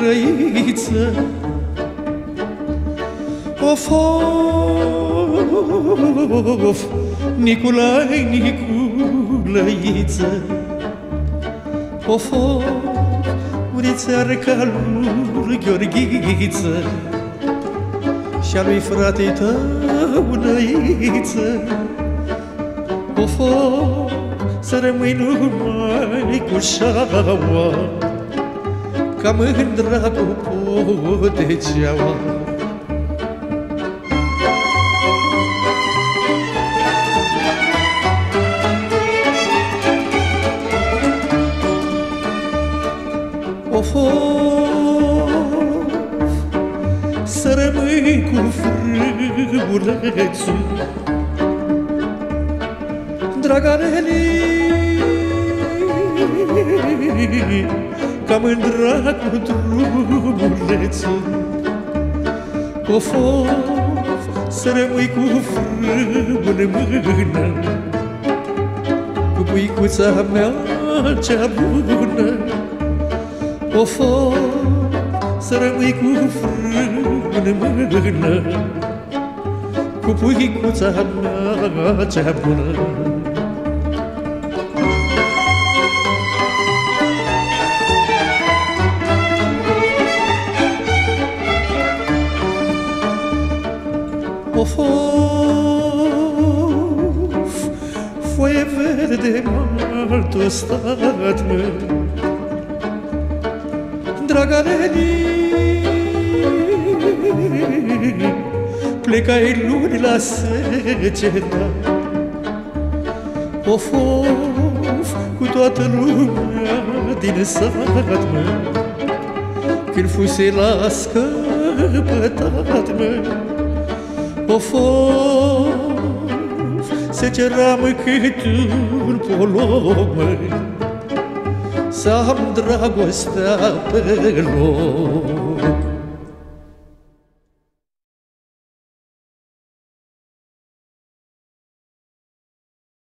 lăiță Of, of, Niculai, Niculăiță Of, of, murițearca lui Gheorghiță Și-a lui frate tău năiță Of, of, să rămâi numai cu șaua Ca mândra cu potegeaua Of, of, să rămâi cu frâulețul Draganeli Ca mândra cu drumulețul Of, of, să rămâi cu frâul în mână Cu puicuța mea cea bună. Of, of, să rămâi cu frâul în mână Cu puicuța mea cea bună Of, of, foaie verde mult stat mă. Draga Leni Plecai luni la seceta Of, of, cu toată lumea din sat mă. Când fuse la scăpătat mă Of, of, se ceram cât un polom Să am dragostea pe loc